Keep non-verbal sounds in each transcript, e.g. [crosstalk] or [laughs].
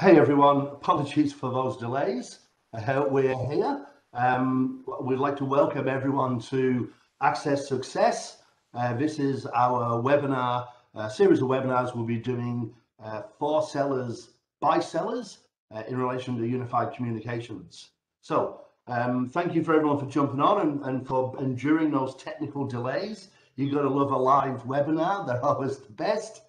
Hey everyone, apologies for those delays. Uh, we're here. Um, we'd like to welcome everyone to Access Success. Uh, this is our webinar, uh, series of webinars we'll be doing uh, for sellers by sellers uh, in relation to unified communications. So um, thank you for everyone for jumping on and, and for enduring those technical delays. You've got to love a live webinar, they're [laughs] always the best.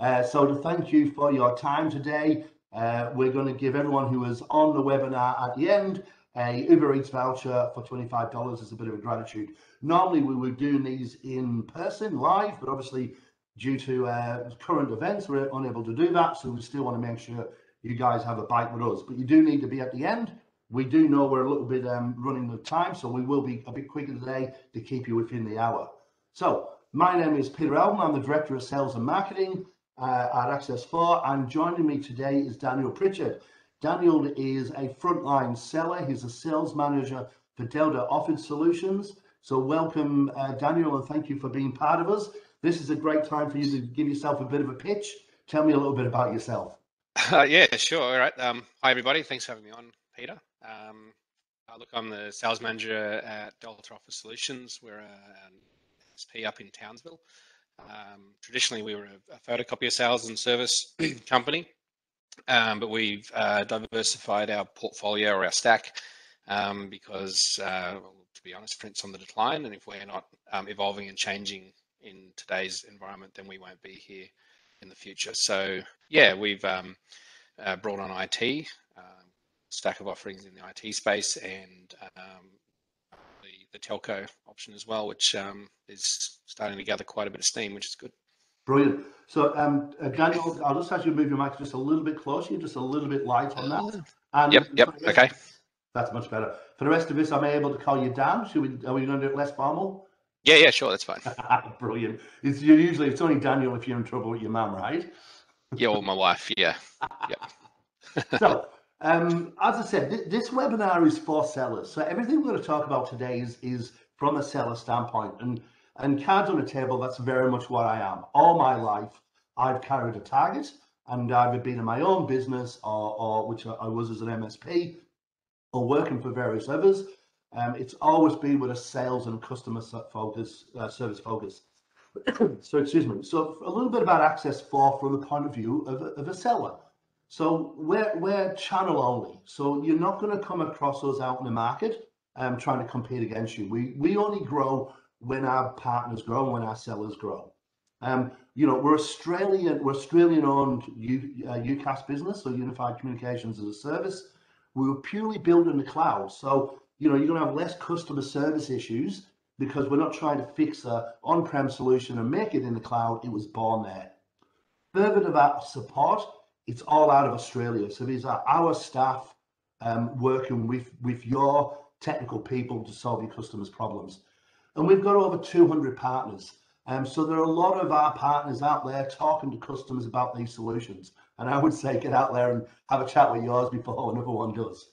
Uh, so to thank you for your time today, uh, we're going to give everyone who was on the webinar at the end a Uber Eats voucher for $25 as a bit of a gratitude. Normally we would do these in person live, but obviously due to uh, current events, we're unable to do that. So we still want to make sure you guys have a bite with us, but you do need to be at the end. We do know we're a little bit um, running the time, so we will be a bit quicker today to keep you within the hour. So my name is Peter Eldon. I'm the Director of Sales and Marketing uh, at Access 4 and joining me today is Daniel Pritchard. Daniel is a frontline seller. He's a sales manager for Delta Office Solutions. So welcome, uh, Daniel, and thank you for being part of us. This is a great time for you to give yourself a bit of a pitch. Tell me a little bit about yourself. Uh, [laughs] yeah, sure. All right. Um, hi, everybody. Thanks for having me on, Peter. Um, uh, look, I'm the sales manager at Delta Office Solutions. We're an SP up in Townsville. Um, traditionally, we were a, a, photocopier sales and service [clears throat] company, um, but we've uh, diversified our portfolio or our stack um, because, uh, well, to be honest, print's on the decline, and if we're not um, evolving and changing in today's environment, then we won't be here in the future. So, yeah, we've um, uh, brought on IT, um, stack of offerings in the IT space, and the telco option as well, which um, is starting to gather quite a bit of steam, which is good. Brilliant. So, um, uh, Daniel, I'll just ask you to move your mic just a little bit closer, just a little bit light on that. And yep, yep, okay. That's much better. For the rest of us, am I able to call you Dan? Should we? Are we going to do it less formal? Yeah, yeah, sure, that's fine. [laughs] Brilliant. It's usually it's only Daniel if you're in trouble with your mum, right? yeah, or my wife. Yeah. [laughs] yeah. so, um, as I said, th this webinar is for sellers. So everything we're going to talk about today is, is from a seller standpoint. And, and cards on the table, that's very much what I am. All my life, I've carried a target and I've been in my own business or, or which I was as an MSP or working for various others. Um, it's always been with a sales and customer focus, uh, service focus. [coughs] so excuse me. So a little bit about Access 4 from the point of view of of a seller. So we're, we're channel only. So you're not going to come across us out in the market um, trying to compete against you. We, we only grow when our partners grow, when our sellers grow. Um, you know, we're Australian, we're Australian owned U, uh, UCaaS business, so Unified Communications as a Service. We were purely built in the cloud. So, you know, you're going to have less customer service issues because we're not trying to fix a on-prem solution and make it in the cloud. It was born there. Further to that support, it's all out of Australia. So these are our staff um, working with, with your technical people to solve your customers' problems. And we've got over 200 partners. Um, so there are a lot of our partners out there talking to customers about these solutions. And I would say get out there and have a chat with yours before another one does.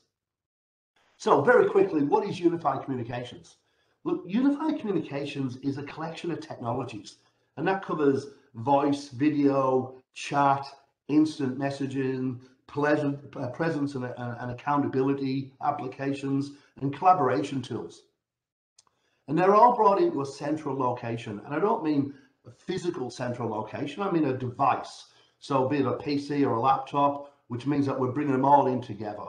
So very quickly, what is unified communications? Look, unified communications is a collection of technologies, and that covers voice, video, chat, instant messaging, pleasant, uh, presence and, uh, and accountability applications, and collaboration tools. And they're all brought into a central location. And I don't mean a physical central location, I mean a device. So be it a PC or a laptop, which means that we're bringing them all in together.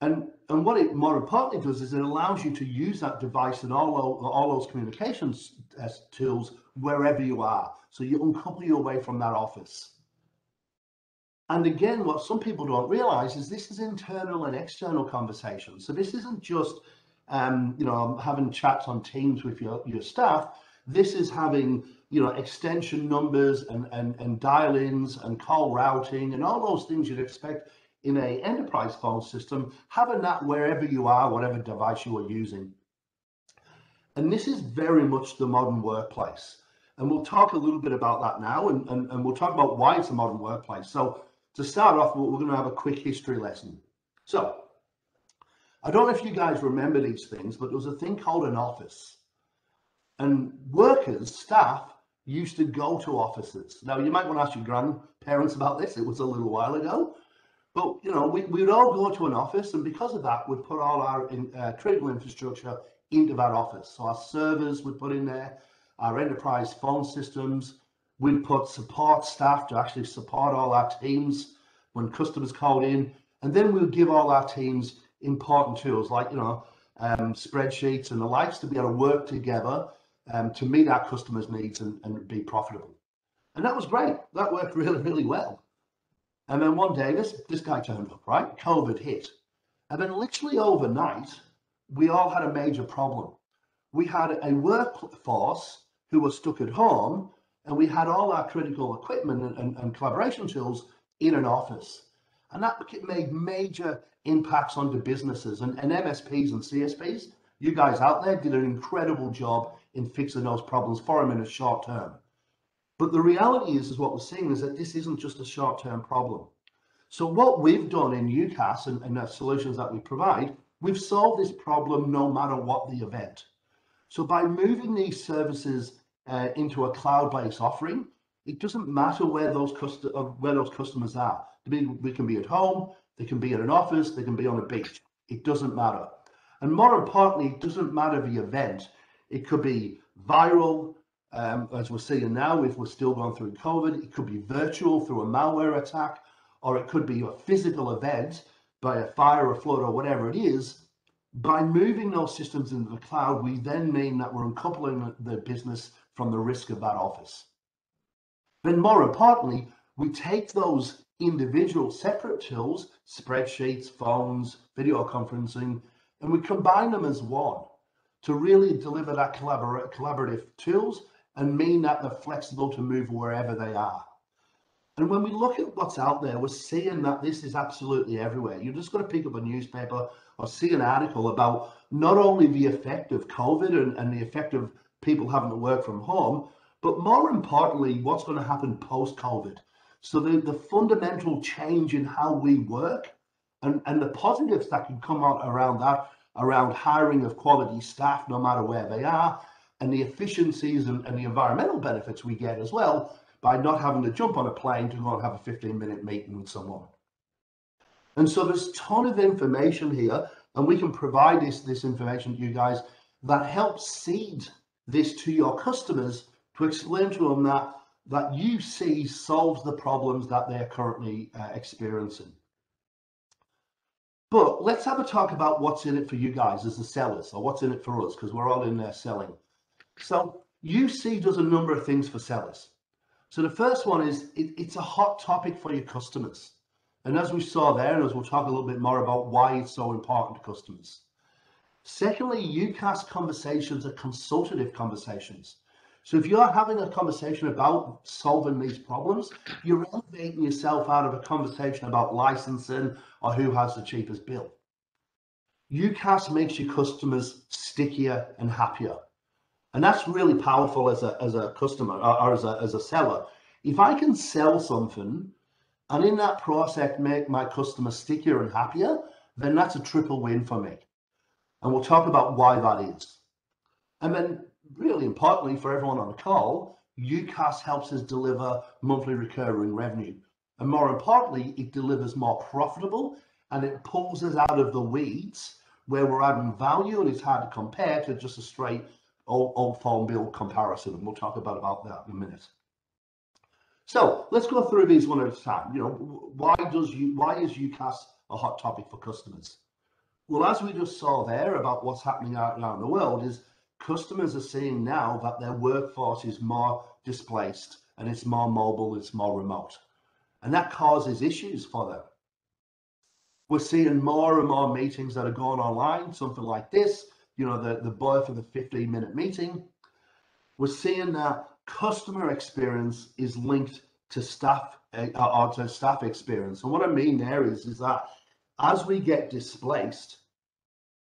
And, and what it more importantly does is it allows you to use that device and all, all those communications uh, tools wherever you are. So you uncouple you away from that office. And again, what some people don't realize is this is internal and external conversation. So this isn't just, um, you know, having chats on Teams with your, your staff. This is having, you know, extension numbers and, and, and dial-ins and call routing and all those things you'd expect in a enterprise phone system, having that wherever you are, whatever device you are using. And this is very much the modern workplace. And we'll talk a little bit about that now, and, and, and we'll talk about why it's a modern workplace. So to start off, we're going to have a quick history lesson. So, I don't know if you guys remember these things, but there was a thing called an office. And workers, staff, used to go to offices. Now, you might want to ask your grandparents about this. It was a little while ago. But you know, we, would all go to an office, and because of that, we'd put all our in, uh, critical infrastructure into that office. So our servers would put in there, our enterprise phone systems. We'd put support staff to actually support all our teams when customers called in, and then we would give all our teams important tools like you know um, spreadsheets and the likes to be able to work together um, to meet our customers' needs and, and be profitable. And that was great. That worked [laughs] really, really well. And then one day, this this guy turned up, right? COVID hit, and then literally overnight, we all had a major problem. We had a workforce who was stuck at home, and we had all our critical equipment and, and, and collaboration tools in an office, and that made major impacts on the businesses and, and MSPs and CSPs. You guys out there did an incredible job in fixing those problems for them in a short term. But the reality is, is what we're seeing is that this isn't just a short-term problem. So what we've done in UCaaS and, and the solutions that we provide, we've solved this problem no matter what the event. So by moving these services uh, into a cloud-based offering, it doesn't matter where those cust- uh, where those customers are. They, can be at home, they can be at an office, they can be on a beach. It doesn't matter. And more importantly, it doesn't matter the event. It could be viral, um, as we're seeing now, if we're still going through COVID, it could be virtual through a malware attack, or it could be a physical event by a fire, a flood, or whatever it is. By moving those systems into the cloud, we then mean that we're uncoupling the business from the risk of that office. Then, more importantly, we take those individual separate tools, spreadsheets, phones, video conferencing, and we combine them as one to really deliver that collaborative tools and mean that they're flexible to move wherever they are. And when we look at what's out there, we're seeing that this is absolutely everywhere. You're just going to pick up a newspaper or see an article about not only the effect of COVID and, and the effect of people having to work from home, but more importantly, what's going to happen post COVID. So the, the fundamental change in how we work and, and the positives that can come out around that, around hiring of quality staff, no matter where they are, and the efficiencies and, and the environmental benefits we get as well by not having to jump on a plane to go and have a 15 minute meeting with someone. And so there's a ton of information here, and we can provide this, this information to you guys that helps seed this to your customers to explain to them that that UC solves the problems that they're currently uh, experiencing. But let's have a talk about what's in it for you guys as the sellers, or what's in it for us, because we're all in there selling. So UC does a number of things for sellers. So the first one is it, it's a hot topic for your customers. And as we saw there, and as we'll talk a little bit more about why it's so important to customers. Secondly, UCaaS conversations are consultative conversations. So if you're having a conversation about solving these problems, you're elevating yourself out of a conversation about licensing or who has the cheapest bill. UCaaS makes your customers stickier and happier. And that's really powerful as a, as a customer or, or as, a, as a seller. If I can sell something and in that process make my customer stickier and happier, then that's a triple win for me. And we'll talk about why that is. And then really importantly for everyone on the call, UCaaS helps us deliver monthly recurring revenue. And more importantly, it delivers more profitable and it pulls us out of the weeds where we're adding value and it's hard to compare to just a straight old, old phone bill comparison. And we'll talk about, about that in a minute. So let's go through these one at a time. You know, why does you why is UCaaS a hot topic for customers? Well, as we just saw there about what's happening out around the world, is customers are seeing now that their workforce is more displaced and it's more mobile, it's more remote. And that causes issues for them. We're seeing more and more meetings that are going online, something like this, you know, the, the boy for the 15 minute meeting. We're seeing that customer experience is linked to staff uh, or to staff experience. And what I mean there is, is that as we get displaced,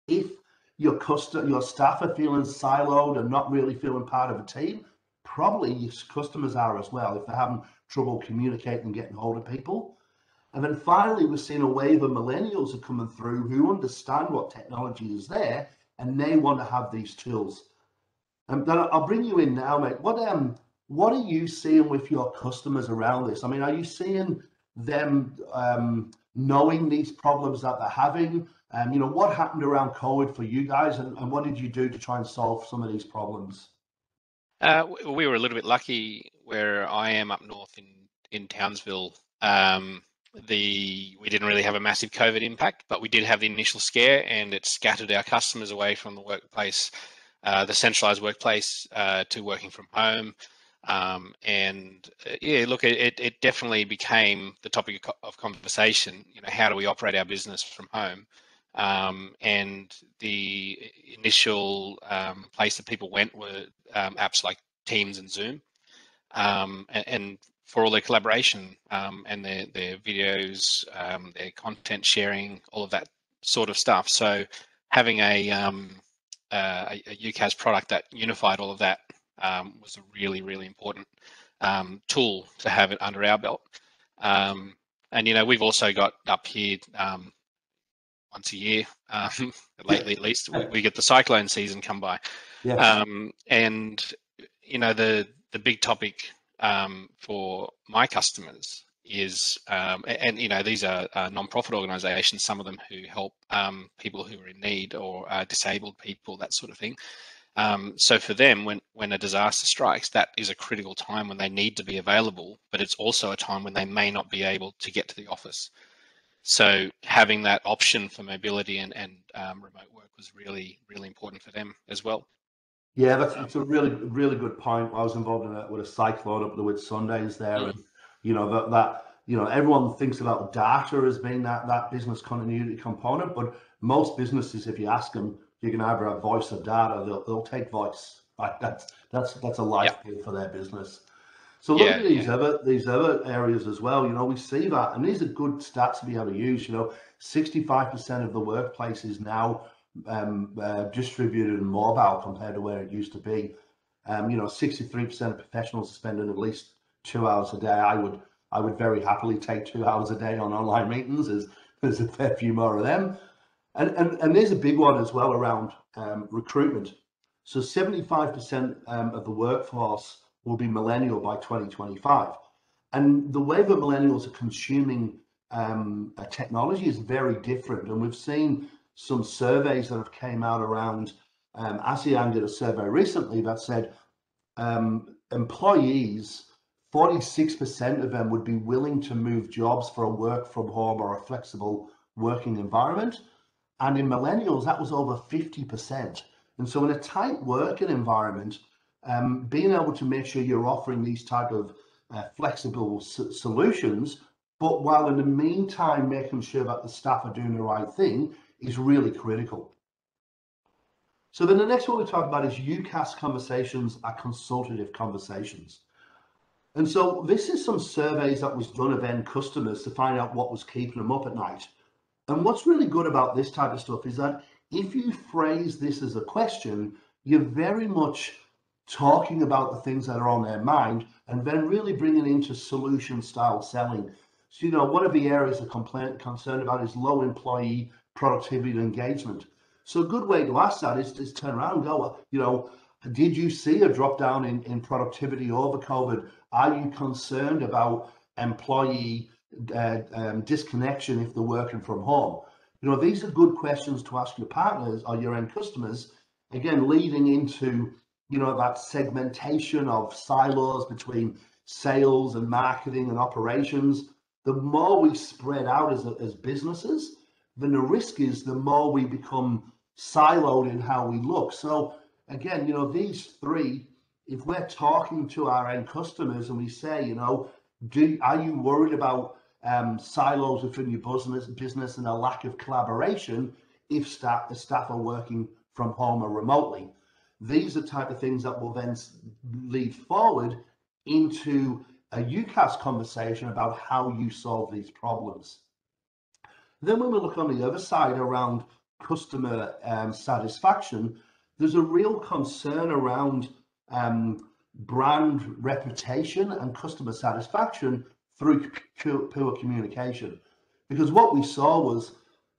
if your customer, your staff are feeling siloed and not really feeling part of a team, probably your customers are as well if they're having trouble communicating and getting hold of people. And then finally, we're seeing a wave of millennials are coming through who understand what technology is there and they want to have these tools. And then I'll bring you in now, mate. What um, what are you seeing with your customers around this? I mean, are you seeing them um, knowing these problems that they're having? Um, you know, what happened around COVID for you guys, and, and what did you do to try and solve some of these problems? Uh, we were a little bit lucky where I am up north in in Townsville. Um, the we didn't really have a massive COVID impact, but we did have the initial scare, and it scattered our customers away from the workplace, uh, the centralized workplace, uh, to working from home. Um, and uh, yeah, look, it, it definitely became the topic of conversation. You know, how do we operate our business from home? Um, and the initial um, place that people went were um, apps like Teams and Zoom, um, and, and, for all their collaboration um, and their their videos, their content sharing, all of that sort of stuff. So having a uh, a, UCaaS product that unified all of that um, was a really, really important um, tool to have it under our belt. Um, and, you know, we've also got up here um, once a year, um, [laughs] lately at least, we, we, get the cyclone season come by. Yeah. Um, and, you know, the, the big topic for my customers is, um, and you know, these are uh, non-profit organisations. Some of them who help um, people who are in need or uh, disabled people, that sort of thing. Um, so for them, when when a disaster strikes, that is a critical time when they need to be available, but it's also a time when they may not be able to get to the office. So having that option for mobility and, and um, remote work was really really important for them as well. Yeah, that's it's a really really good point. I was involved in it with a cyclone up the Whitsundays there, mm. and you know that that you know everyone thinks about data as being that that business continuity component, but most businesses, if you ask them, you can either have voice or data. They'll they'll take voice. [laughs] Like that's that's that's a life yep. for their business. So look yeah, at these yeah. other these other areas as well. You know, we see that, and these are good stats to be able to use. You know, sixty five percent of the workplace is now um, uh, distributed and mobile compared to where it used to be. Um, you know, sixty three percent of professionals are spending at least two hours a day. I would I would very happily take two hours a day on online meetings. There's there's a fair few more of them. And, and, and there's a big one as well around um, recruitment. So 75% um, of the workforce will be millennial by 2025. And the way that millennials are consuming um, technology is very different. And we've seen some surveys that have came out around, um, ASEAN did a survey recently that said um, employees, 46% of them would be willing to move jobs for a work from home or a flexible working environment. And in millennials, that was over 50%. And so in a tight working environment, um, being able to make sure you're offering these type of uh, flexible solutions, but while in the meantime making sure that the staff are doing the right thing is really critical. So then the next one we talk about is UCaaS conversations are consultative conversations. And so this is some surveys that was done of end customers to find out what was keeping them up at night. And what's really good about this type of stuff is that if you phrase this as a question, you're very much talking about the things that are on their mind and then really bringing into solution style selling. So, you know, one of the areas of complaint concerned about is low employee productivity and engagement. So a good way to ask that is to turn around and go, you know, did you see a drop down in, in productivity over COVID? Are you concerned about employee uh, um, disconnection if they're working from home? You know, these are good questions to ask your partners or your end customers. Again, leading into you know that segmentation of silos between sales and marketing and operations. The more we spread out as, as businesses, then the risk is the more we become siloed in how we look. So again, you know, these three, if we're talking to our end customers and we say, you know, do are you worried about um, silos within your business, business and a lack of collaboration if staff, the staff are working from home or remotely. These are type of things that will then lead forward into a UCaaS conversation about how you solve these problems. Then when we look on the other side around customer um, satisfaction, there's a real concern around um, brand reputation and customer satisfaction through poor communication. Because what we saw was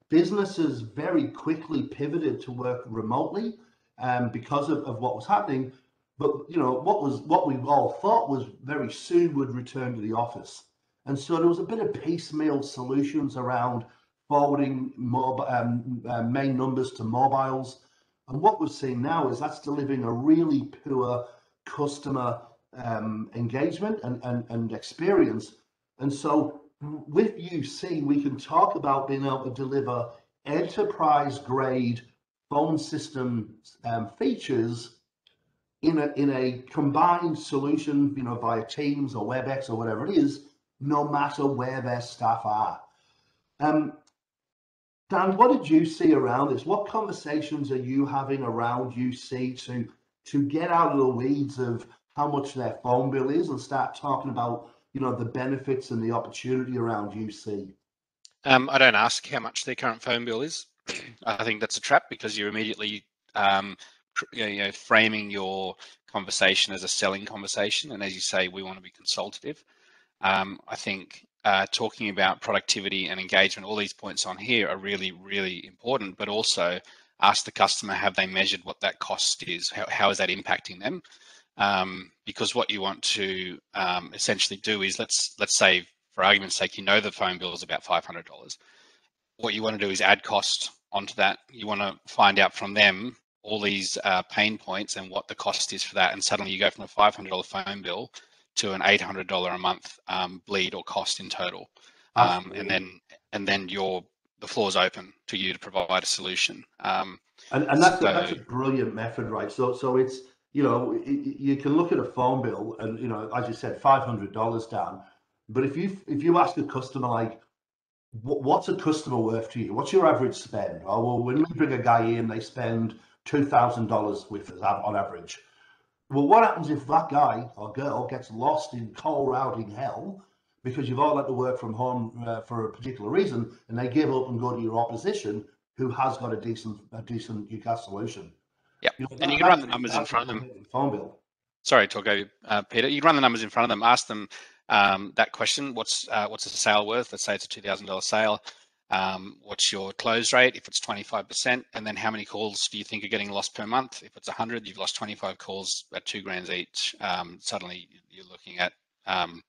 businesses very quickly pivoted to work remotely um, because of, of what was happening. But you know what was what we all thought was very soon would return to the office, And so there was a bit of piecemeal solutions around forwarding mobile, um, uh, main numbers to mobiles. And what we're seeing now is that's delivering a really poor customer um, engagement and, and, and experience. And so with UC, we can talk about being able to deliver enterprise grade phone system um, features in a in a combined solution, you know, via Teams or WebEx or whatever it is, no matter where their staff are. Um, Dan, what did you see around this? What conversations are you having around UC to to get out of the weeds of how much their phone bill is and start talking about you know the benefits and the opportunity around UC? Um, I don't ask how much their current phone bill is. [clears throat] I think that's a trap because you're immediately um, you know, framing your conversation as a selling conversation. And as you say, we want to be consultative. Um, I think uh, talking about productivity and engagement, all these points on here are really, really important, but also ask the customer, have they measured what that cost is? How, how is that impacting them? Um, because what you want to um, essentially do is let's let's say for argument's sake, you know the phone bill is about five hundred dollars. What you want to do is add cost onto that. You want to find out from them all these uh, pain points and what the cost is for that, and suddenly you go from a five hundred dollar phone bill to an eight hundred dollar a month um, bleed or cost in total, um, and then and then your the floor is open to you to provide a solution. Um, and and that's, so, a, that's a brilliant method, right? So so it's you know you can look at a phone bill and you know as you said five hundred dollars down, but if you if you ask a customer like what's a customer worth to you? What's your average spend? Oh well, when we bring a guy in, they spend two thousand dollars with us on average. Well, what happens if that guy or girl gets lost in call routing hell because you've all had to work from home uh, for a particular reason, and they give up and go to your opposition who has got a decent a decent UCaaS solution? Yeah, and you can run the numbers in front of them. Phone bill. Sorry, over, uh, Peter. You can run the numbers in front of them. Ask them um, that question. What's uh, what's a sale worth? Let's say it's a two thousand dollar sale. Um, what's your close rate if it's 25%? And then how many calls do you think are getting lost per month? If it's 100, you've lost 25 calls at two grand each. Um, suddenly you're looking at, um,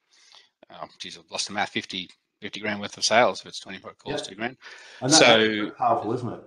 oh, geez, I've lost the math, 50, 50 grand worth of sales if it's 25 calls, yeah. two grand. So powerful, isn't it?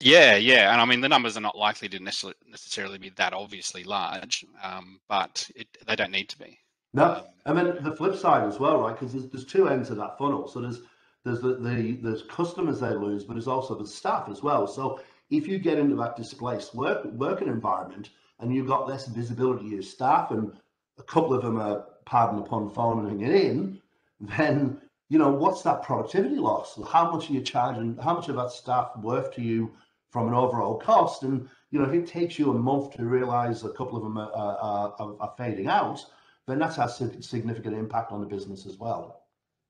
Yeah, yeah, and I mean the numbers are not likely to necessarily be that obviously large, um, but it, they don't need to be. No, um, and then the flip side as well, right? Because there's, there's two ends of that funnel. So there's there's the, the there's customers they lose, but there's also the staff as well. So if you get into that displaced work working environment and you've got less visibility of your staff and a couple of them are pardon upon phoning it in, then you know what's that productivity loss? How much are you charging? How much of that staff worth to you from an overall cost? And you know if it takes you a month to realize a couple of them are, are, are, are fading out, then that's a significant impact on the business as well.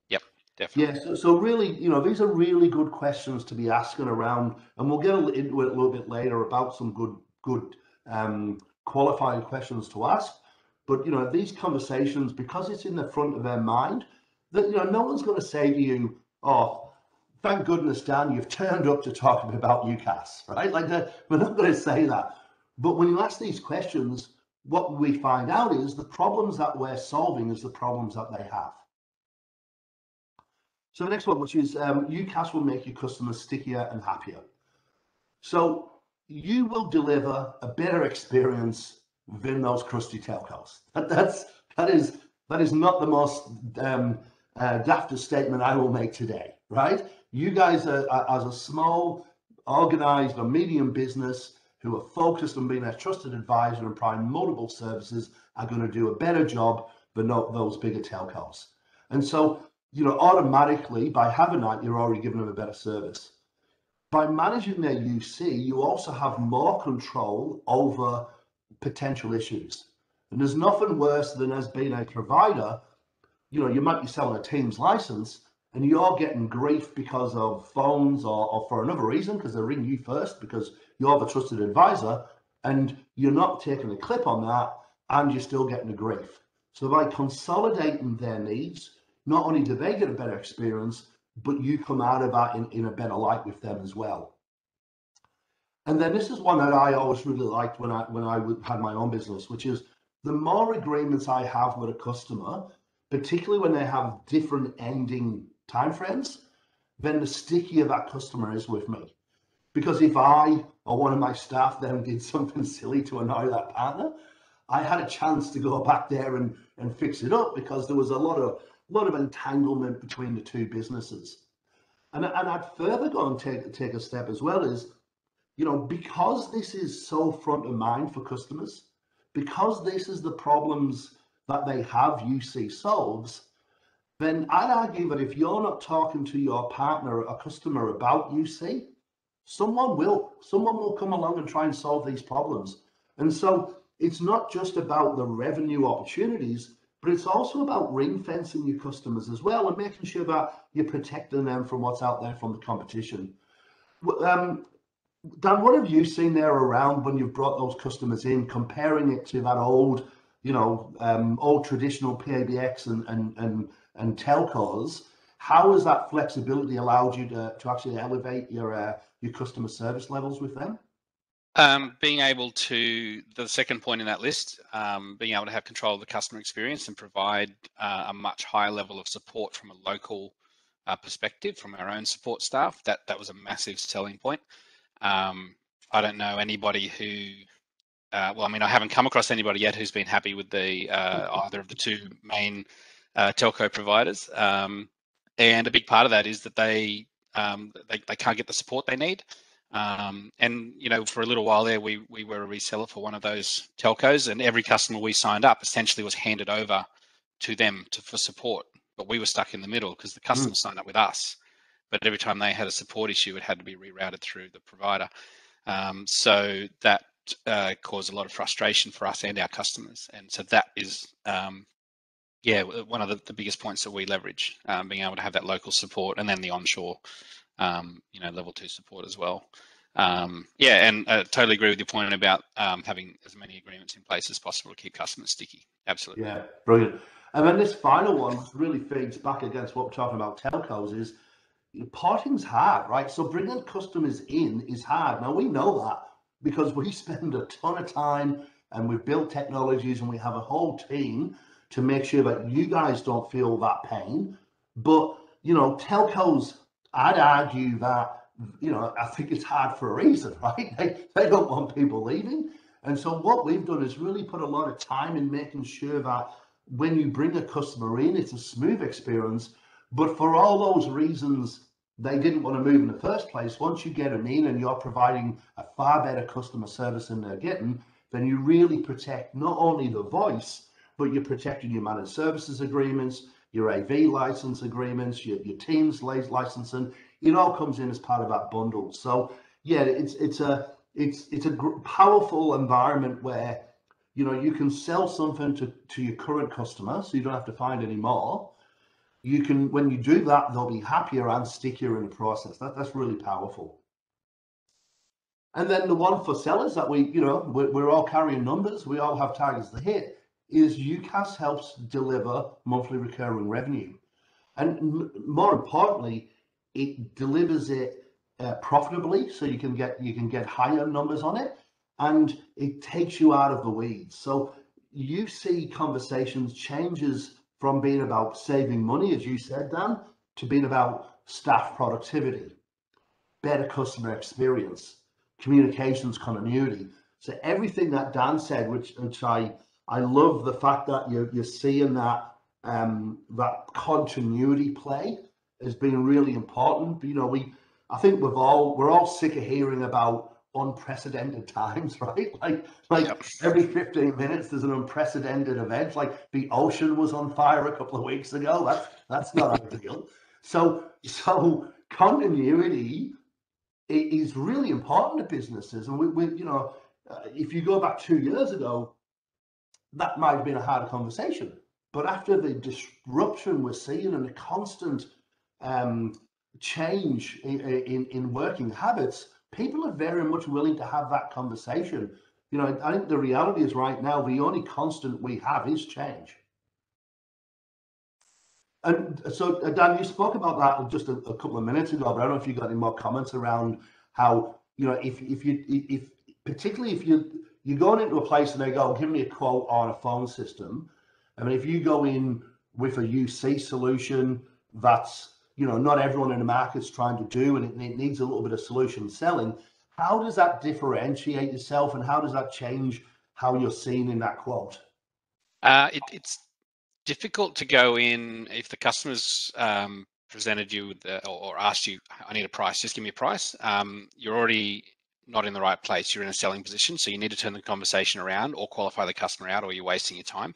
Yep, Definitely. Yeah, so, so really, you know, these are really good questions to be asking around, and we'll get into it a little bit later about some good, good um, qualifying questions to ask. But you know, these conversations, because it's in the front of their mind, that you know, no one's going to say to you, "Oh, thank goodness, Dan, you've turned up to talk about UCaaS," right? Like, we're not going to say that. But when you ask these questions, what we find out is the problems that we're solving is the problems that they have. So the next one, which is um, UCaaS will make your customers stickier and happier. So you will deliver a better experience than those crusty telcos. [laughs] That, that's that is that is not the most um, uh, daftest statement I will make today, right? You guys are, are, as a small, organized or medium business who are focused on being a trusted advisor and providing multiple services are going to do a better job than those bigger telcos. And so you know, automatically by having that, you're already giving them a better service. By managing their UC, you also have more control over potential issues. And there's nothing worse than as being a provider, you know, you might be selling a Teams license and you're getting grief because of phones or, or for another reason, because they ring you first because you're the trusted advisor and you're not taking a clip on that and you're still getting the grief. So by consolidating their needs, not only do they get a better experience, but you come out of that in, in a better light with them as well. And then this is one that I always really liked when I when I had my own business, which is the more agreements I have with a customer, particularly when they have different ending timeframes, then the stickier that customer is with me. Because if I or one of my staff then [laughs] did something silly to annoy that partner, I had a chance to go back there and, and fix it up because there was a lot of lot of entanglement between the two businesses. And, and I'd further go and take take a step as well is, you know, because this is so front of mind for customers, because this is the problems that they have UC solves, then I'd argue that if you're not talking to your partner or customer about UC, someone will. Someone will come along and try and solve these problems. And so it's not just about the revenue opportunities, but it's also about ring fencing your customers as well and making sure that you're protecting them from what's out there from the competition. Um, Dan, what have you seen there around when you've brought those customers in, comparing it to that old, you know, um, old traditional PABX and, and, and and telcos, how has that flexibility allowed you to, to actually elevate your uh, your customer service levels with them? Um, being able to the second point in that list, um, being able to have control of the customer experience and provide uh, a much higher level of support from a local uh, perspective from our own support staff. That that was a massive selling point. Um, I don't know anybody who. Uh, well, I mean, I haven't come across anybody yet who's been happy with the uh, either of the two main uh, telco providers. Um, and a big part of that is that they, um, they, they can't get the support they need. Um, and you know, for a little while there, we we were a reseller for one of those telcos, and every customer we signed up essentially was handed over to them to, for support. But we were stuck in the middle because the customer mm. signed up with us, but every time they had a support issue, it had to be rerouted through the provider. Um, so that uh, caused a lot of frustration for us and our customers, and so that is um, yeah, one of the, the biggest points that we leverage, um, being able to have that local support and then the onshore, um, you know, level two support as well. Um, yeah, and I totally agree with your point about um, having as many agreements in place as possible to keep customers sticky. Absolutely. Yeah, brilliant. And then this final one really feeds back against what we're talking about telcos is parting's hard, right? So bringing customers in is hard. Now we know that because we [laughs] spend a ton of time and we've built technologies and we have a whole team to make sure that you guys don't feel that pain. But, you know, telcos, I'd argue that, you know, I think it's hard for a reason, [laughs] right? They, they don't want people leaving. And so what we've done is really put a lot of time in making sure that when you bring a customer in, it's a smooth experience. But for all those reasons they didn't want to move in the first place, once you get them in and you're providing a far better customer service than they're getting, then you really protect not only the voice, but you're protecting your managed services agreements, your AV license agreements, your, your Teams licensing. It all comes in as part of that bundle. So yeah, it's it's a it's it's a powerful environment where you know you can sell something to to your current customer, so you don't have to find any more. You can when you do that, they'll be happier and stickier in the process. That that's really powerful. And then the one for sellers that we, you know, we're, we're all carrying numbers. We all have targets to hit is UCaaS helps deliver monthly recurring revenue. And more importantly, it delivers it uh, profitably so you can get you can get higher numbers on it and it takes you out of the weeds. So UC conversations changes from being about saving money, as you said, Dan, to being about staff productivity, better customer experience, communications continuity. So everything that Dan said, which, which I I love the fact that you're, you're seeing that um, that continuity play has been really important. You know, we I think we've all we're all sick of hearing about unprecedented times, [laughs] right? Like like yep. every 15 minutes there's an unprecedented event. Like the ocean was on fire a couple of weeks ago. That's that's not [laughs] ideal. So so continuity is really important to businesses, and we, we you know uh, if you go back two years ago, that might have been a harder conversation. But after the disruption we're seeing and the constant um, change in, in, in working habits, people are very much willing to have that conversation. You know, I think the reality is right now, the only constant we have is change. And so, uh, Dan, you spoke about that just a, a, couple of minutes ago, but I don't know if you got any more comments around how, you know, if, if you, if, particularly if you, you're going into a place and they go, give me a quote on a phone system. I mean, if you go in with a UC solution that's you know not everyone in the market's trying to do, and it, it needs a little bit of solution selling. How does that differentiate yourself, and how does that change how you're seen in that quote? Uh, it, it's difficult to go in if the customer's um, presented you with the, or, or, asked you, I need a price, just give me a price. Um, you're already not in the right place. You're in a selling position, so you need to turn the conversation around or qualify the customer out, or you're wasting your time.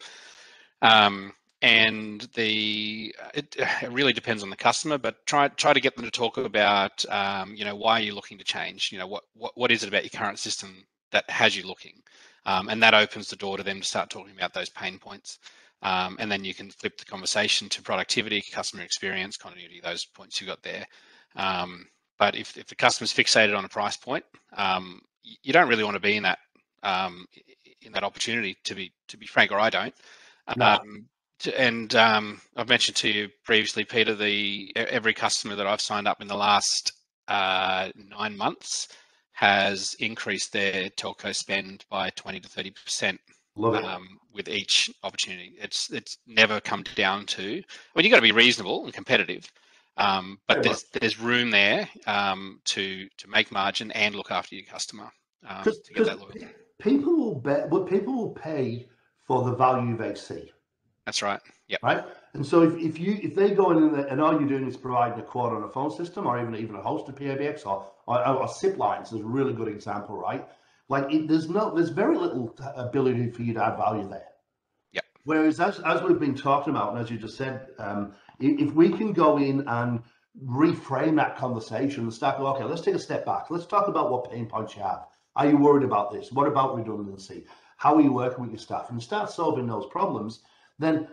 Um, and the it, it, really depends on the customer, but try try to get them to talk about, um, you know, why are you looking to change? You know, what what what is it about your current system that has you looking? Um, and that opens the door to them to start talking about those pain points. Um, and then you can flip the conversation to productivity, customer experience, continuity, those points you got there. Um, but if, if the customer's fixated on a price point, um, you don't really want to be in that um, in that opportunity. To be to be frank, or I don't. No. Um, and um, I've mentioned to you previously, Peter, the every customer that I've signed up in the last uh, nine months has increased their telco spend by 20 to 30 percent um, with each opportunity. It's it's never come down to. I mean, you've got to be reasonable and competitive, um, but there's there's room there um, to to make margin and look after your customer um, to get that loyalty. People will bet, but people will pay for the value they see. That's right. Yeah. Right. And so if, if you if they go in and, and all you're doing is providing a quote on a phone system or even even a hosted PBX or or, or SIP lines is a really good example, right? Like it, there's no, there's very little ability for you to add value there. Yeah. Whereas as, as we've been talking about, and as you just said, um, if, we can go in and reframe that conversation and start okay, let's take a step back. Let's talk about what pain points you have. Are you worried about this? What about redundancy? How are you working with your staff? And start solving those problems. Then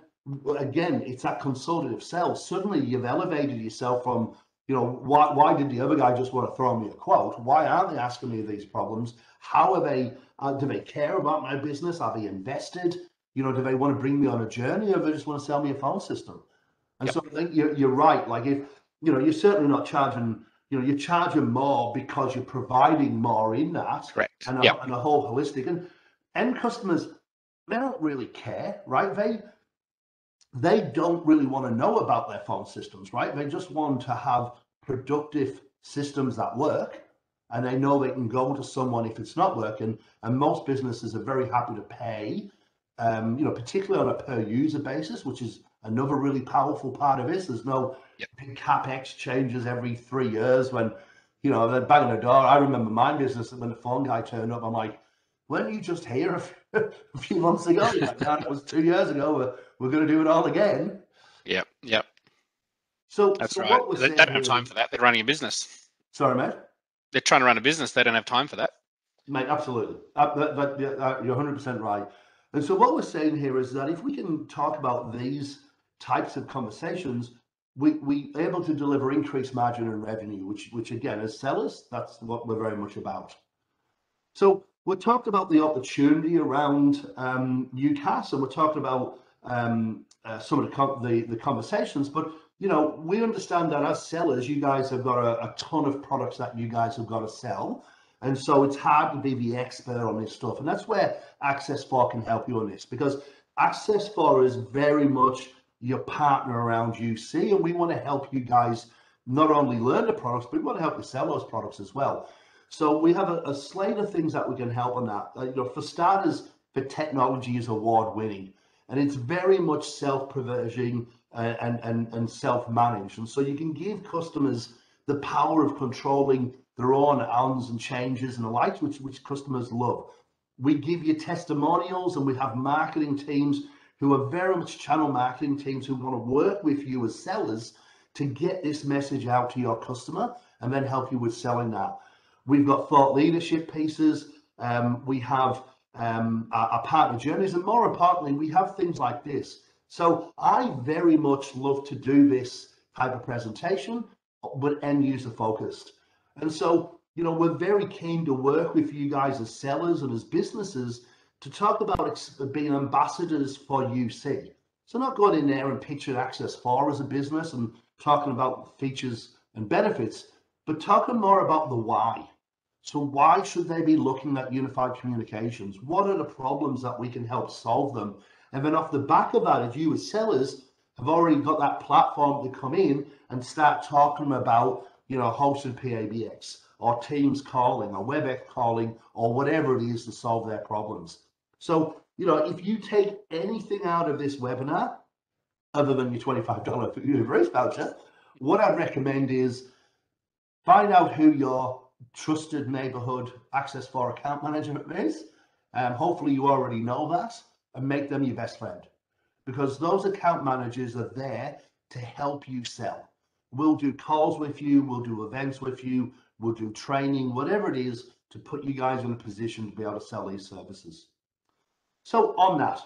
again, it's that consultative sell. Suddenly you've elevated yourself from, you know, why, why did the other guy just want to throw me a quote? Why aren't they asking me these problems? How are they? Uh, do they care about my business? Are they invested? You know, do they want to bring me on a journey, or do they just want to sell me a phone system? And yep. so I think you're, you're right. Like if you know, you're certainly not charging. You know, you're charging more because you're providing more in that, Correct. And, a, yep. and a whole holistic. And end customers, they don't really care, right? They they don't really want to know about their phone systems, right? They just want to have productive systems that work and they know they can go to someone if it's not working. And most businesses are very happy to pay, um, you know, particularly on a per user basis, which is another really powerful part of this. There's no yep. big capex changes every three years when, you know, they're banging the door. I remember my business when the phone guy turned up. I'm like, weren't you just here a [laughs] few months ago? Like, it was two years ago. We're, we're going to do it all again. Yep, yep. So that's so right. They don't have time for that. They're running a business. Sorry, mate they're trying to run a business. They don't have time for that. Mate, absolutely. Uh, that, that, uh, you're 100% right. And so what we're saying here is that if we can talk about these types of conversations, we we able to deliver increased margin and revenue, which which again, as sellers, that's what we're very much about. So we talked about the opportunity around um, UCaaS, and we're talking about um, uh, some of the, the the conversations, but you know, we understand that as sellers, you guys have got a, a ton of products that you guys have got to sell. And so it's hard to be the expert on this stuff. And that's where Access 4 can help you on this because Access 4 is very much your partner around UC. And we want to help you guys not only learn the products, but we want to help you sell those products as well. So we have a, a slate of things that we can help on that. Uh, you know, for starters, the technology is award winning and it's very much self-provisioning and, and, and self-managed. And so you can give customers the power of controlling their own ons and changes and the likes, which, which customers love. We give you testimonials and we have marketing teams who are very much channel marketing teams who want to work with you as sellers to get this message out to your customer and then help you with selling that. We've got thought leadership pieces. Um, we have um, our, our partner journeys, and more importantly, we have things like this so I very much love to do this type of presentation, but end user focused. And so, you know, we're very keen to work with you guys as sellers and as businesses to talk about being ambassadors for UC. So not going in there and pitching Access 4 as a business and talking about features and benefits, but talking more about the why. So why should they be looking at unified communications? What are the problems that we can help solve them? And then off the back of that, if you as sellers have already got that platform to come in and start talking about, you know, hosted PABX or Teams calling or WebEx calling or whatever it is to solve their problems. So, you know, if you take anything out of this webinar, other than your $25 [laughs] Uber Eats voucher, what I'd recommend is find out who your trusted neighborhood Access4 account management is. Um, hopefully you already know that and make them your best friend because those account managers are there to help you sell. We'll do calls with you, we'll do events with you, we'll do training, whatever it is to put you guys in a position to be able to sell these services. So on that,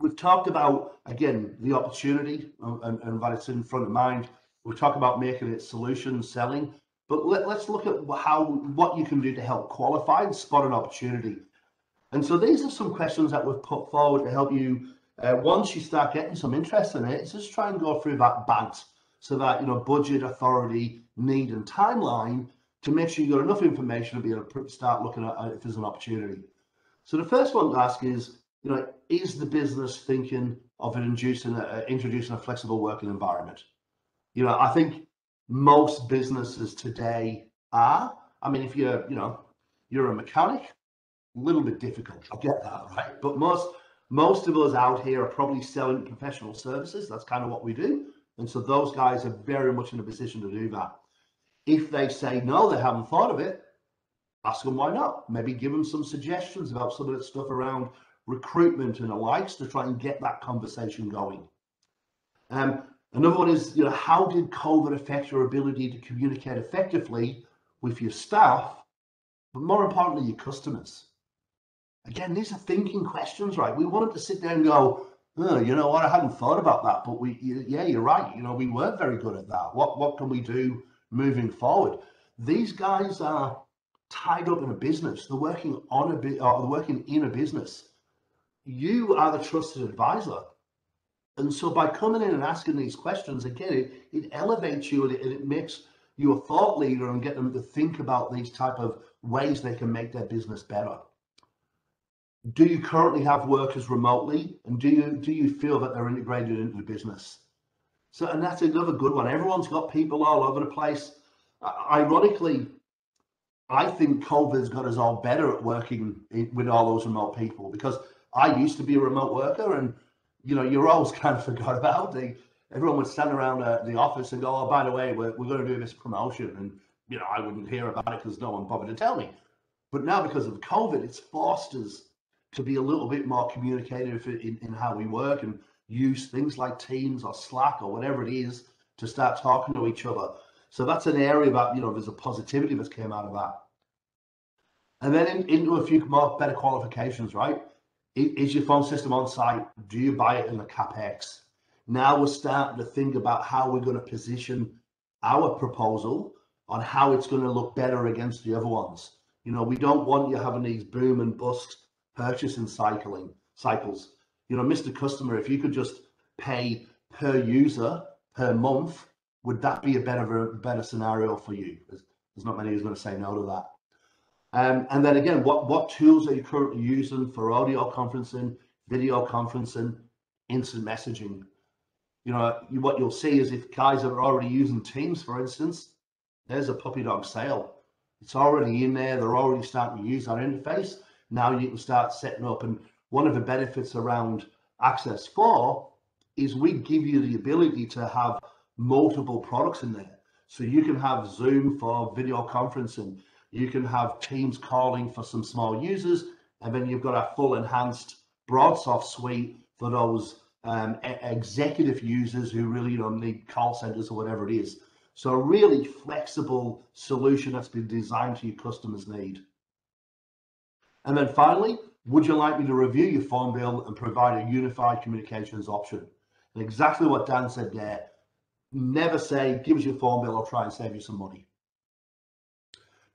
we've talked about, again, the opportunity and, and that it's in front of mind. We've talked about making it solution selling, but let, us look at how what you can do to help qualify and spot an opportunity. And so these are some questions that we've put forward to help you uh, once you start getting some interest in it, just try and go through that BANT so that you know budget, authority, need, and timeline to make sure you've got enough information to be able to start looking at uh, if there's an opportunity. So the first one to ask is, you know, is the business thinking of introducing a, introducing a flexible working environment? You know, I think most businesses today are. I mean, if you're, you know, you're a mechanic, a little bit difficult. I get that, right? But most most of us out here are probably selling professional services. That's kind of what we do. And so those guys are very much in a position to do that. If they say no, they haven't thought of it, ask them why not. Maybe give them some suggestions about some of the stuff around recruitment and the likes to try and get that conversation going. Um, another one is, you know, how did COVID affect your ability to communicate effectively with your staff, but more importantly, your customers? Again, these are thinking questions, right? We wanted to sit there and go, oh, you know what, I hadn't thought about that, but we, yeah, you're right. You know, we weren't very good at that. What, what can we do moving forward? These guys are tied up in a business. They're working on a bit, or uh, they're working in a business. You are the trusted advisor. And so by coming in and asking these questions, again, it, it elevates you and it, and it makes you a thought leader and get them to think about these type of ways they can make their business better do you currently have workers remotely and do you do you feel that they're integrated into the business so and that's another good one everyone's got people all over the place ironically i think covid's got us all better at working with all those remote people because i used to be a remote worker and you know you're always [laughs] kind of forgot about. The everyone would stand around uh, the office and go oh by the way we're, we're going to do this promotion. And you know i wouldn't hear about it because no one bothered to tell me. But now because of covid it's forced us to be a little bit more communicative in, in how we work and use things like Teams or Slack or whatever it is to start talking to each other. So that's an area that, you know, there's a positivity that's came out of that. And then in, into a few more better qualifications, right? Is your phone system on site? Do you buy it in the CapEx? Now we're starting to think about how we're going to position our proposal on how it's going to look better against the other ones. You know, we don't want you having these boom and bust purchasing cycling cycles. You know, Mr. Customer, if you could just pay per user per month, would that be a better better scenario for you? There's, there's not many who's going to say no to that. Um, and then again, what what tools are you currently using for audio conferencing, video conferencing, instant messaging? You know, you, what you'll see is if guys are already using Teams, for instance, there's a puppy dog sale. It's already in there. They're already starting to use our interface now you can start setting up. And one of the benefits around Access4 is we give you the ability to have multiple products in there. So you can have Zoom for video conferencing, you can have Teams calling for some small users, and then you've got a full enhanced BroadSoft suite for those um, executive users who really you know need call centers or whatever it is. So a really flexible solution that's been designed to your customers' need. And then finally, would you like me to review your phone bill and provide a unified communications option? And exactly what Dan said there. Never say, give us your phone bill, I'll try and save you some money.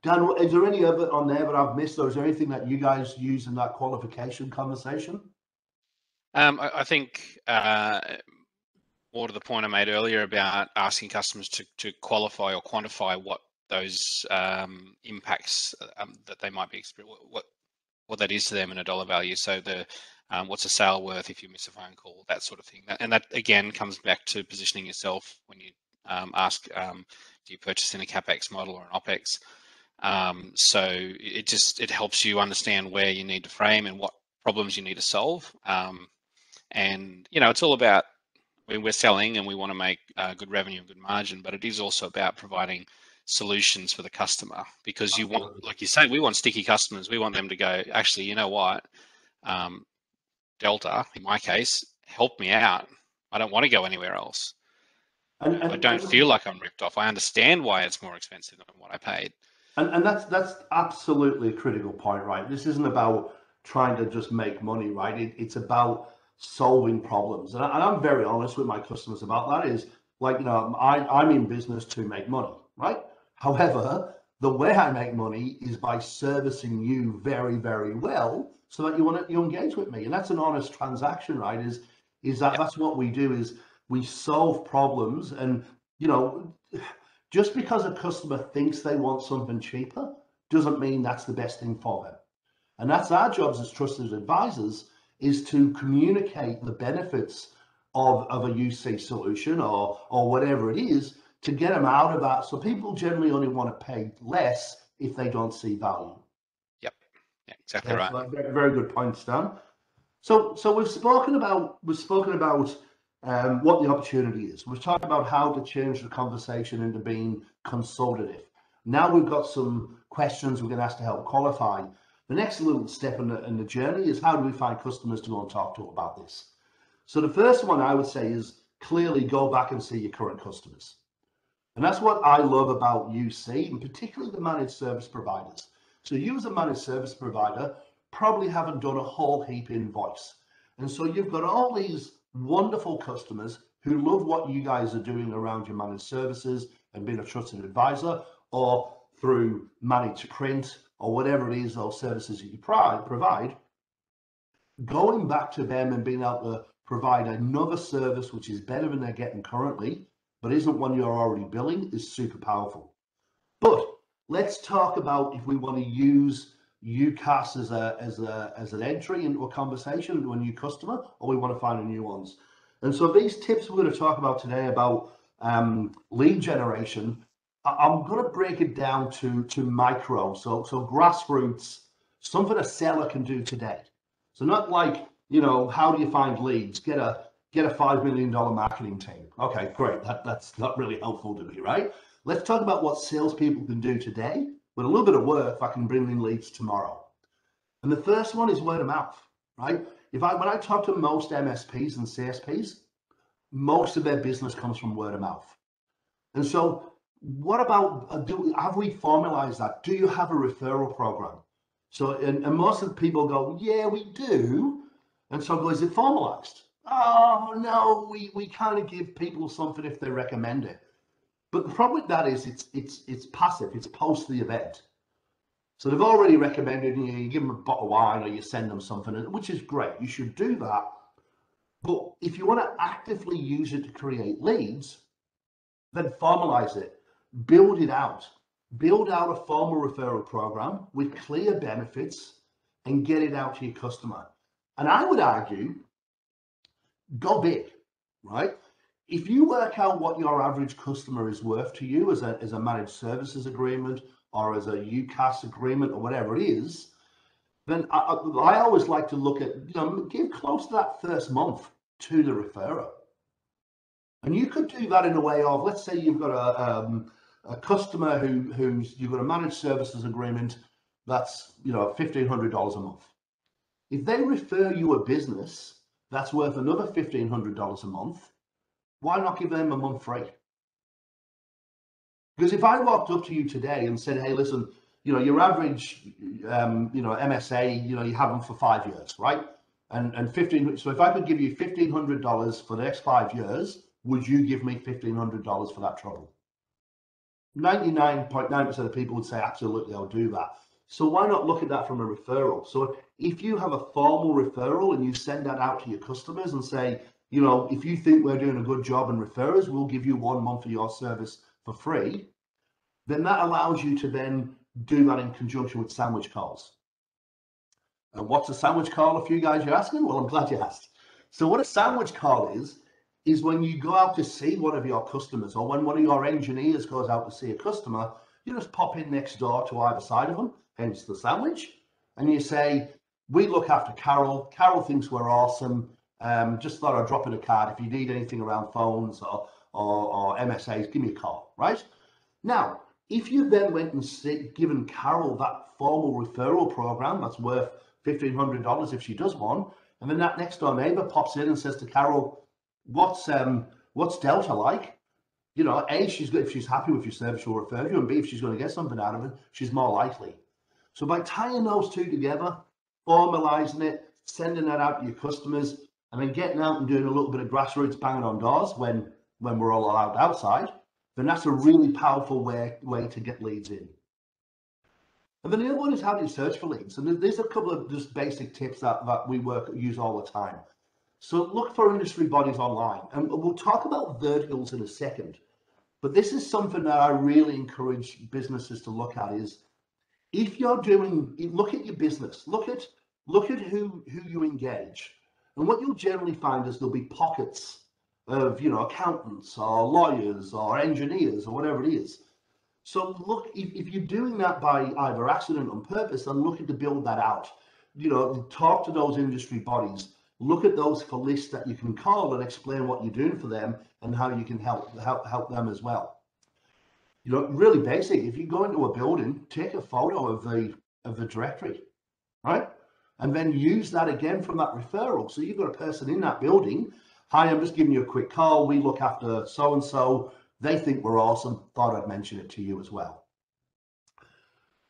Dan, is there any other on there that I've missed, or is there anything that you guys use in that qualification conversation? Um, I, I, think uh, more to the point I made earlier about asking customers to, to qualify or quantify what those um, impacts um, that they might be experiencing, what what that is to them in a dollar value. So the Um, what's a sale worth if you miss a phone call? That sort of thing. And that again comes back to positioning yourself when you um, ask, um, do you purchase in a capex model or an opex? Um, so it just it helps you understand where you need to frame and what problems you need to solve. Um, and you know, it's all about when we're selling and we want to make uh, good revenue and good margin, but it is also about providing solutions for the customer because you want, like you say, we want sticky customers. We want them to go, actually, you know what, um, Delta, in my case, help me out. I don't want to go anywhere else. And, and, I don't feel like I'm ripped off. I understand why it's more expensive than what I paid. And, and that's that's absolutely a critical point, right? This isn't about trying to just make money, right? It, it's about solving problems. And, I, am very honest with my customers about that is like, you know, I, I'm in business to make money, right? However, the way I make money is by servicing you very, very well so that you want to you engage with me. And that's an honest transaction, right? Is is that that's what we do is we solve problems and you know just because a customer thinks they want something cheaper doesn't mean that's the best thing for them. And that's our jobs as trusted advisors is to communicate the benefits of, of a UC solution or, or whatever it is to get them out of that. So people generally only want to pay less if they don't see value. Yep, yeah, exactly right. Very, very good point, Dan. So, so we've spoken about we've spoken about um, what the opportunity is. We've talked about how to change the conversation into being consultative. Now we've got some questions we're going to ask to help qualify. The next little step in the, in the journey is how do we find customers to go and talk to about this? So the first one I would say is clearly go back and see your current customers. And that's what I love about UC, and particularly the managed service providers. So you as a managed service provider probably haven't done a whole heap in voice. And so you've got all these wonderful customers who love what you guys are doing around your managed services and being a trusted advisor or through managed print or whatever it is those services that you provide, going back to them and being able to provide another service which is better than they're getting currently, but isn't one you're already billing, is super powerful. But let's talk about if we want to use UCaaS as a as a as an entry into a conversation into a new customer, or we want to find a new ones. And so these tips we're going to talk about today about um, lead generation I'm going to break it down to to micro, so so grassroots, something a seller can do today. So not like you know how do you find leads? Get a get a five million dollar marketing team. Okay, great. That that's not really helpful to me, right? Let's talk about what salespeople can do today. With a little bit of work, I can bring in leads tomorrow. And the first one is word of mouth, right? If I when I talk to most MSPs and CSPs, most of their business comes from word of mouth. And so what about uh, do have we formalized that? Do you have a referral program? So and, and most of the people go, yeah, we do. And so is it formalized? Oh no, we, we kind of give people something if they recommend it. But the problem with that is it's it's it's passive, it's post the event. So they've already recommended you, you give them a bottle of wine or you send them something, which is great. You should do that. But if you want to actively use it to create leads, then formalize it build it out. Build out a formal referral program with clear benefits and get it out to your customer. And I would argue, go big, right? If you work out what your average customer is worth to you as a, as a managed services agreement or as a UCaaS agreement or whatever it is, then I, I always like to look at, you know, give close to that first month to the referrer. And you could do that in a way of, let's say you've got a, um, a customer who who's you've got a managed services agreement that's you know fifteen hundred dollars a month. If they refer you a business that's worth another fifteen hundred dollars a month, why not give them a month free? Because if I walked up to you today and said, "Hey, listen, you know your average, um, you know MSA, you know you have them for five years, right?" And and fifteen. So if I could give you fifteen hundred dollars for the next five years, would you give me fifteen hundred dollars for that trouble? 99.9% of people would say, absolutely, I'll do that. So why not look at that from a referral? So if you have a formal referral and you send that out to your customers and say, you know, if you think we're doing a good job and refer us, we'll give you one month of your service for free, then that allows you to then do that in conjunction with sandwich calls. And what's a sandwich call? A few guys you're asking. Well, I'm glad you asked. So what a sandwich call is is when you go out to see one of your customers, or when one of your engineers goes out to see a customer, you just pop in next door to either side of them, hence the sandwich, and you say, "We look after Carol. Carol thinks we're awesome. Um, just thought I'd drop in a card. If you need anything around phones or or, or MSAs, give me a call." Right now, if you then went and see, given Carol that formal referral program that's worth $1,500 if she does one, and then that next door neighbor pops in and says to Carol, what's um what's Delta like? You know, A, she's if she's happy with your service, she'll refer you, and B, if she's going to get something out of it, she's more likely. So by tying those two together, formalizing it, sending that out to your customers, and then getting out and doing a little bit of grassroots banging on doors when when we're all allowed outside, then that's a really powerful way way to get leads in. And then the other one is how do you search for leads? And there's a couple of just basic tips that, that we work use all the time. So look for industry bodies online. And we'll talk about verticals in a second. But this is something that I really encourage businesses to look at is if you're doing look at your business, look at look at who who you engage. And what you'll generally find is there'll be pockets of you know accountants or lawyers or engineers or whatever it is so look, if, if you're doing that by either accident or purpose, then looking to build that out. You know, talk to those industry bodies. Look at those for lists that you can call and explain what you're doing for them and how you can help help help them as well. You know, really basic. If you go into a building, take a photo of the of the directory, right? And then use that again from that referral. So you've got a person in that building. Hi, I'm just giving you a quick call. We look after so and so they think we're awesome. Thought I'd mention it to you as well.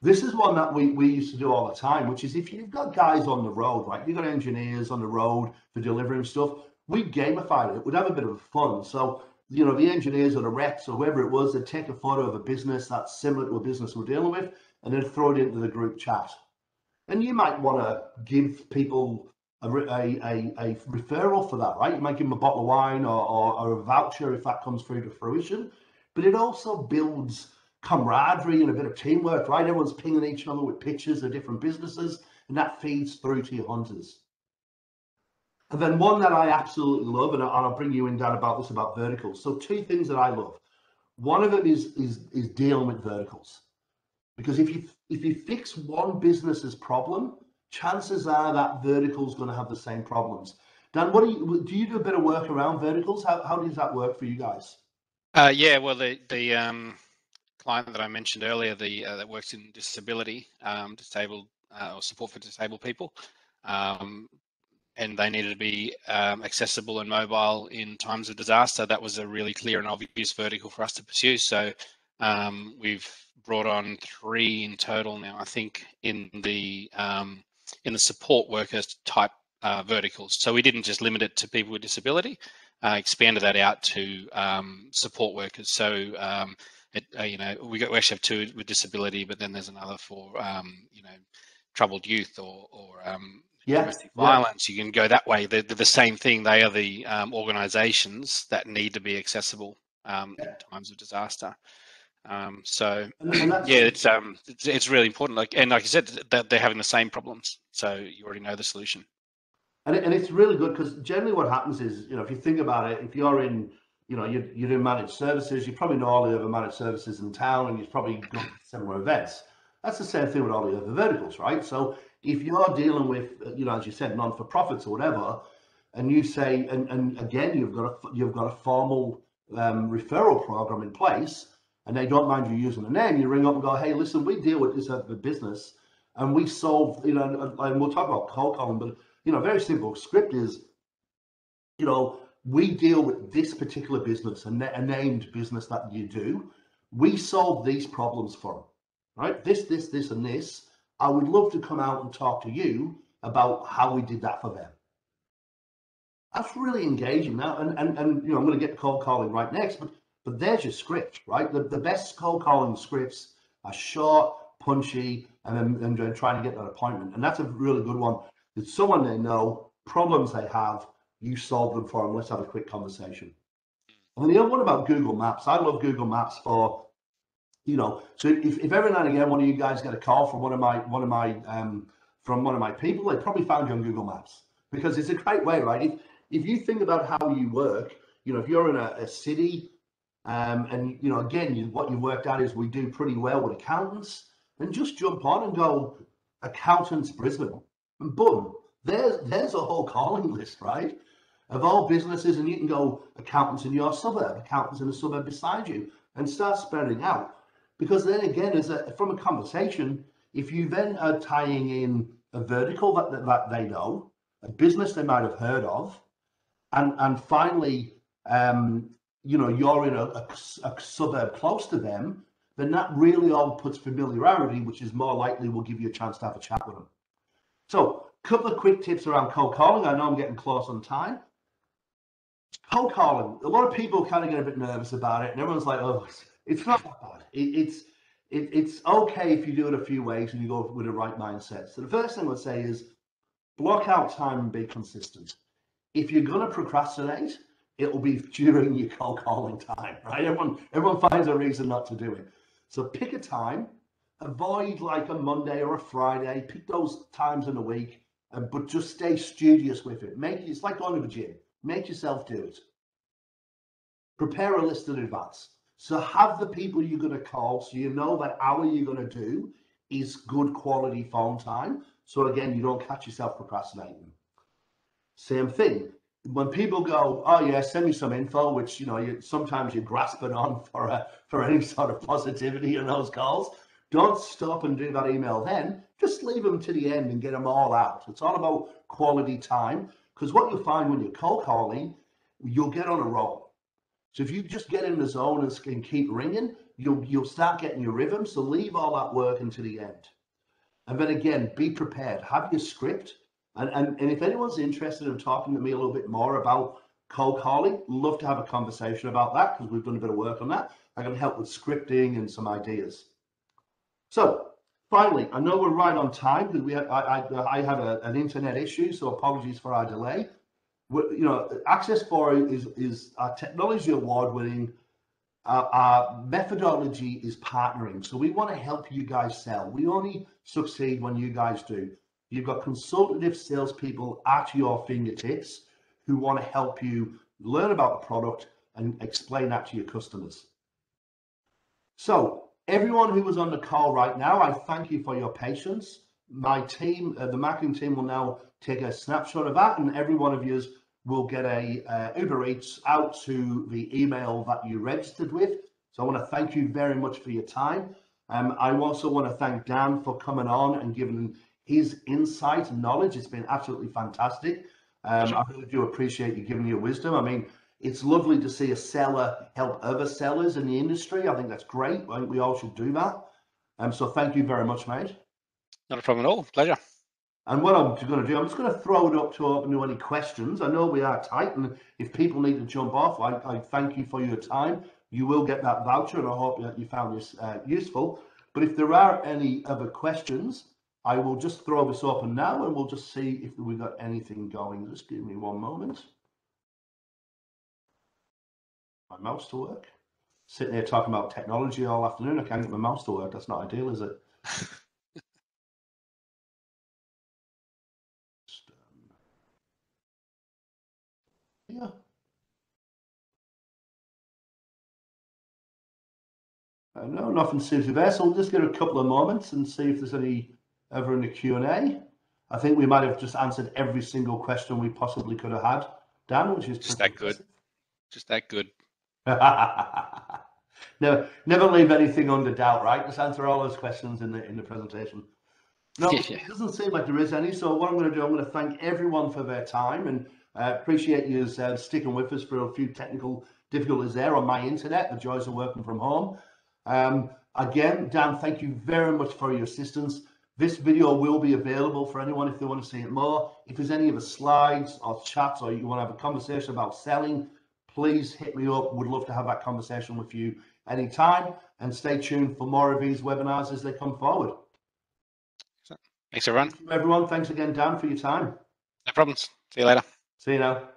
This is one that we, we used to do all the time, which is if you've got guys on the road, right? You've got engineers on the road for delivering stuff. We gamified it. We'd have a bit of fun. So, you know, the engineers or the reps or whoever it was, they'd take a photo of a business that's similar to a business we're dealing with and then throw it into the group chat. And you might want to give people a, a, a, referral for that, right? You might give them a bottle of wine or, or, or a voucher if that comes through to fruition. But it also builds camaraderie and a bit of teamwork, right? Everyone's pinging each other with pictures of different businesses, and that feeds through to your hunters. And then one that I absolutely love, and I'll bring you in, Dan, about this about verticals. So two things that I love. One of them is is is dealing with verticals, because if you if you fix one business's problem, chances are that vertical is going to have the same problems. Dan, what do you do? You do a bit of work around verticals. How how does that work for you guys? Uh, yeah, well, the the um, client that I mentioned earlier, the uh, that works in disability, um, disabled uh, or support for disabled people, um, and they needed to be um, accessible and mobile in times of disaster. That was a really clear and obvious vertical for us to pursue. So um, we've brought on three in total now. I think in the um, in the support workers type uh, verticals. So we didn't just limit it to people with disability, uh, expanded that out to um, support workers. So um, it, uh, you know we, got, we actually have two with disability, but then there's another for um, you know troubled youth or, or um, yeah, domestic violence. Yeah. You can go that way. They're, they're, the same thing. They are the um, organisations that need to be accessible um, yeah. in times of disaster. Um, so yeah, it's um, it's, it's, really important. Like and like you said, that they're having the same problems. So you already know the solution. And, it, and it's really good because generally what happens is, you know, if you think about it, if you're in, you know, you're, you're in managed services, you probably know all the other managed services in town, and you've probably got similar events. That's the same thing with all the other verticals, right? So if you're dealing with, you know, as you said, non-for-profits or whatever, and you say, and, and again, you've got a you've got a formal um, referral program in place and they don't mind you using the name, you ring up and go, hey, listen, we deal with this the business and we solve, you know, and we'll talk about cold calling, but, you know, very simple script is, you know, we deal with this particular business, a, a named business that you do. We solve these problems for them, right? This, this, this, and this. I would love to come out and talk to you about how we did that for them. That's really engaging now. And, and, and you know, I'm going to get cold calling right next, but but there's your script, right? The, the best cold calling scripts are short, punchy, and then and, and trying to get that appointment. And that's a really good one. It's someone they know, problems they have, you solve them for them. Let's have a quick conversation. And then the other one about Google Maps. I love Google Maps for, you know, so if, if every now and again one of you guys get a call from one of my one of my um, from one of my people, they probably found you on Google Maps because it's a great way, right? If, if you think about how you work, you know, if you're in a, a city um, and, you know, again, you, what you've worked out is we do pretty well with accountants, then just jump on and go accountants Brisbane. And boom, there's, there's a whole calling list, right? Of all businesses, and you can go accountants in your suburb, accountants in the suburb beside you, and start spreading out. Because then again, as a, from a conversation, if you then are tying in a vertical that, that, that they know, a business they might have heard of, and and finally, um, you know, you're in a, a, a, suburb close to them, then that really all puts familiarity, which is more likely will give you a chance to have a chat with them. So, a couple of quick tips around cold calling. I know I'm getting close on time. Cold calling. A lot of people kind of get a bit nervous about it, and everyone's like, "Oh, it's not that bad. It, it's it, it's okay if you do it a few ways and you go with the right mindset." So the first thing I would say is block out time and be consistent. If you're going to procrastinate, it will be [laughs] during your cold calling time, right? Everyone, everyone finds a reason not to do it. So pick a time, avoid like a Monday or a Friday, pick those times in the week, uh, but just stay studious with it. Make it's like going to the gym. Make yourself do it. Prepare a list in advance. So have the people you're going to call so you know that hour you're going to do is good quality phone time. So again, you don't catch yourself procrastinating. Same thing. When people go, oh yeah, send me some info, which you know, you, sometimes you're grasping on [laughs] for a, for any sort of positivity in those calls. Don't stop and do that email then. Just leave them to the end and get them all out. It's all about quality time. Because what you'll find when you're cold calling, you'll get on a roll. So if you just get in the zone and, and keep ringing, you'll you'll start getting your rhythm. So leave all that work until the end. And then again, be prepared. Have your script. And, and, and if anyone's interested in talking to me a little bit more about cold calling, love to have a conversation about that because we've done a bit of work on that. I can help with scripting and some ideas. So finally, I know we're right on time because we had, I, I, I had a, an internet issue, so apologies for our delay. You know, Access4 is, is a technology award winning uh, our methodology is partnering. So we want to help you guys sell. We only succeed when you guys do. You've got consultative salespeople at your fingertips who want to help you learn about the product and explain that to your customers. So everyone who was on the call right now, I thank you for your patience. My team, uh, the marketing team will now take a snapshot of that and every one of you will get a uh, Uber Eats out to the email that you registered with. So I want to thank you very much for your time. Um, I also want to thank Dan for coming on and giving his insight and knowledge. It's been absolutely fantastic. Um, I really do appreciate you giving your wisdom. I mean, it's lovely to see a seller help other sellers in the industry. I think that's great. I think we all should do that. Um, so thank you very much, mate. Not a problem at all. Pleasure. And what I'm going to do, I'm just going to throw it up to open to any questions. I know we are tight, and if people need to jump off, I, I thank you for your time. You will get that voucher, and I hope that you found this uh, useful. But if there are any other questions, I will just throw this open now, and we'll just see if we've got anything going. Just give me one moment. My mouse to work. Sitting here talking about technology all afternoon, I can't get my mouse to work. That's not ideal, is it? [laughs] Yeah. Uh, no, nothing seems to be there. So we'll just give a couple of moments and see if there's any ever in the Q&A. I think we might have just answered every single question we possibly could have had, Dan, which is just that good. Just that good. [laughs] never, never leave anything under doubt, right? Just answer all those questions in the in the presentation. No, [laughs] yeah. it doesn't seem like there is any. So what I'm going to do, I'm going to thank everyone for their time and uh, appreciate you uh, sticking with us for a few technical difficulties there on my internet, the joys of working from home. Um, again, Dan, thank you very much for your assistance. This video will be available for anyone if they want to see it more. If there's any of the slides or chats or you want to have a conversation about selling, please hit me up. Would love to have that conversation with you anytime. And stay tuned for more of these webinars as they come forward. Thanks, everyone. Everyone. Thanks again, Dan, for your time. No problems. See you later. See you now.